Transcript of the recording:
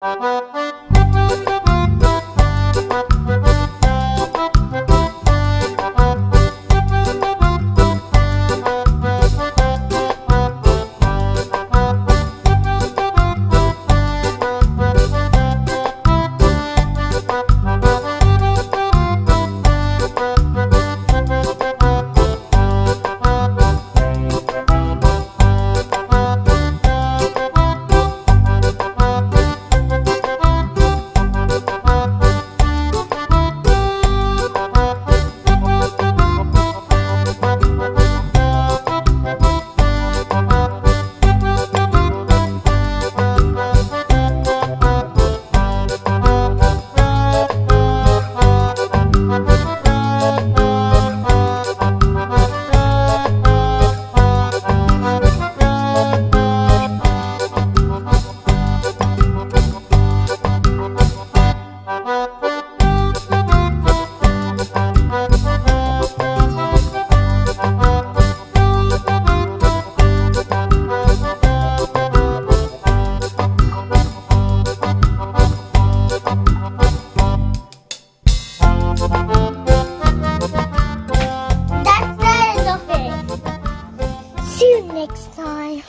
Bye. That's that is a fish. See you next time.